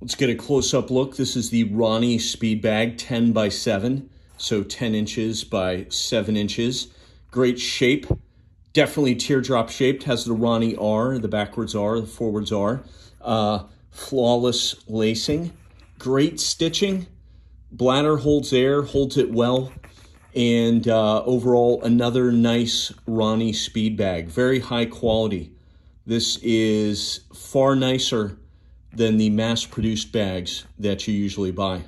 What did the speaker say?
Let's get a close-up look. This is the Roni Speed Bag 10 by 7, so 10 inches by 7 inches. Great shape, definitely teardrop shaped, has the Roni R, the backwards R, the forwards R. Uh, flawless lacing, great stitching, bladder holds air, holds it well, and uh, overall another nice Roni Speed Bag, very high quality. This is far nicer than the mass-produced bags that you usually buy.